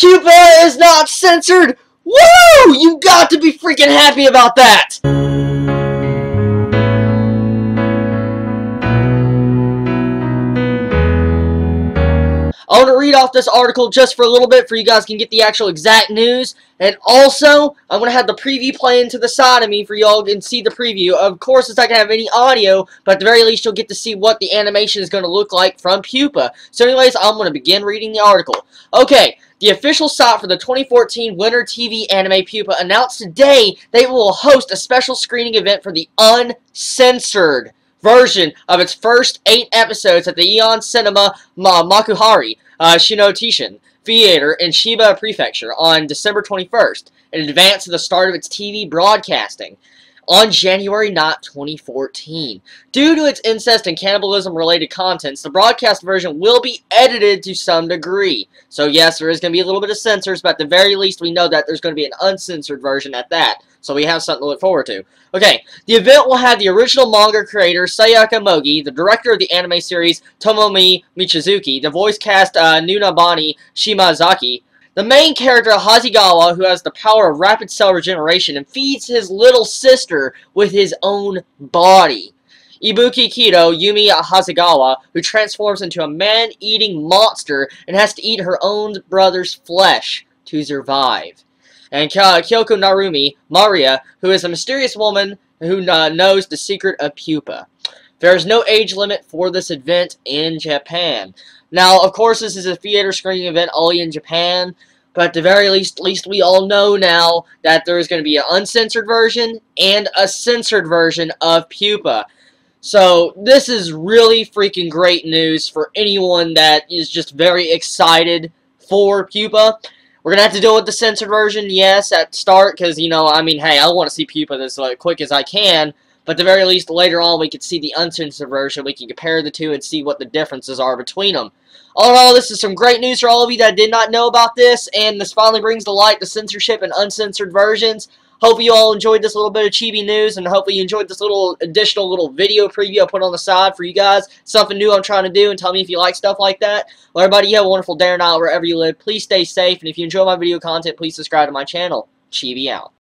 Pupa is not censored! Woo! You got to be freaking happy about that! Read off this article just for a little bit for you guys can get the actual exact news. And also, I'm going to have the preview playing to the side of me for y'all can see the preview. Of course, it's not going to have any audio, but at the very least, you'll get to see what the animation is going to look like from Pupa. So anyways, I'm going to begin reading the article. Okay, the official site for the 2014 Winter TV anime Pupa announced today they will host a special screening event for the uncensored version of its first eight episodes at the AEON Cinema Ma Makuhari uh, Shinotishin Theater in Chiba Prefecture on December 21st, in advance of the start of its TV broadcasting on January 9, 2014. Due to its incest and cannibalism related contents, the broadcast version will be edited to some degree. So yes, there is going to be a little bit of censors, but at the very least we know that there's going to be an uncensored version at that. So we have something to look forward to. Okay, the event will have the original manga creator Sayaka Mogi, the director of the anime series Tomomi Michizuki, the voice cast uh, Nunabani Shimazaki, the main character, Hasegawa, who has the power of rapid cell regeneration and feeds his little sister with his own body. Ibuki Kido, Yume Hasegawa, who transforms into a man-eating monster and has to eat her own brother's flesh to survive. And Kyoko Narumi, Maria, who is a mysterious woman who uh, knows the secret of pupa. There is no age limit for this event in Japan. Now, of course, this is a theater screening event only in Japan, but at the very least, least we all know now that there is going to be an uncensored version and a censored version of Pupa. So, this is really freaking great news for anyone that is just very excited for Pupa. We're going to have to deal with the censored version, yes, at start, because, you know, I mean, hey, I want to see Pupa as like, quick as I can, but at the very least, later on, we can see the uncensored version. We can compare the two and see what the differences are between them. All in all, this is some great news for all of you that did not know about this, and this finally brings to light the censorship and uncensored versions. Hopefully you all enjoyed this little bit of chibi news, and hopefully you enjoyed this little additional little video preview I put on the side for you guys. Something new I'm trying to do, and tell me if you like stuff like that. Well, everybody, you have a wonderful day or night wherever you live. Please stay safe, and if you enjoy my video content, please subscribe to my channel. Chibi out.